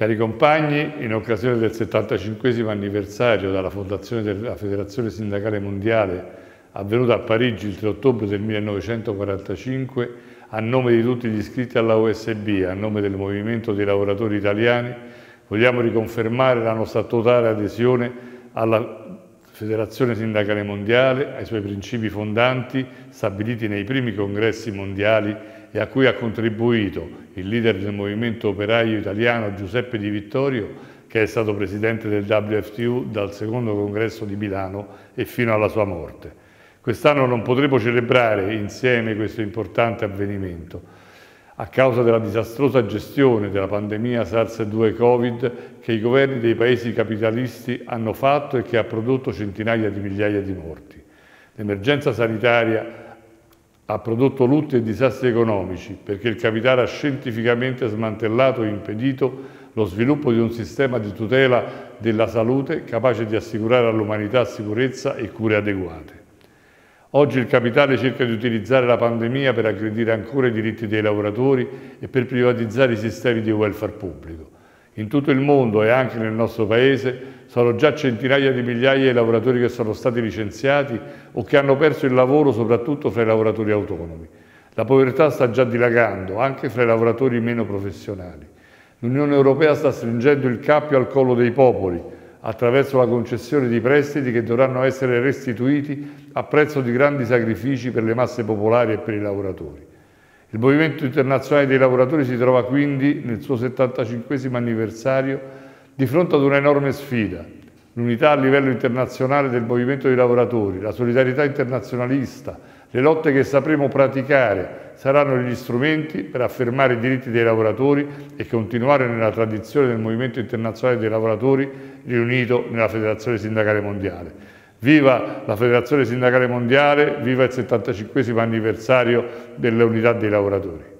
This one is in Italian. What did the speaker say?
Cari compagni, in occasione del 75 anniversario della fondazione della Federazione Sindacale Mondiale avvenuta a Parigi il 3 ottobre del 1945, a nome di tutti gli iscritti alla OSB a nome del Movimento dei Lavoratori Italiani, vogliamo riconfermare la nostra totale adesione alla Federazione Sindacale Mondiale, ai suoi principi fondanti stabiliti nei primi congressi mondiali e a cui ha contribuito il leader del movimento operaio italiano Giuseppe Di Vittorio, che è stato presidente del WFTU dal secondo congresso di Milano e fino alla sua morte. Quest'anno non potremo celebrare insieme questo importante avvenimento a causa della disastrosa gestione della pandemia SARS-2 Covid che i governi dei paesi capitalisti hanno fatto e che ha prodotto centinaia di migliaia di morti. L'emergenza sanitaria ha prodotto lutti e disastri economici perché il capitale ha scientificamente smantellato e impedito lo sviluppo di un sistema di tutela della salute capace di assicurare all'umanità sicurezza e cure adeguate. Oggi il capitale cerca di utilizzare la pandemia per aggredire ancora i diritti dei lavoratori e per privatizzare i sistemi di welfare pubblico. In tutto il mondo e anche nel nostro Paese sono già centinaia di migliaia di lavoratori che sono stati licenziati o che hanno perso il lavoro soprattutto fra i lavoratori autonomi. La povertà sta già dilagando anche fra i lavoratori meno professionali. L'Unione Europea sta stringendo il cappio al collo dei popoli attraverso la concessione di prestiti che dovranno essere restituiti a prezzo di grandi sacrifici per le masse popolari e per i lavoratori. Il Movimento Internazionale dei Lavoratori si trova quindi nel suo 75 anniversario di fronte ad un'enorme sfida, l'unità a livello internazionale del movimento dei lavoratori, la solidarietà internazionalista, le lotte che sapremo praticare saranno gli strumenti per affermare i diritti dei lavoratori e continuare nella tradizione del movimento internazionale dei lavoratori riunito nella Federazione Sindacale Mondiale. Viva la Federazione Sindacale Mondiale, viva il 75 anniversario delle unità dei lavoratori.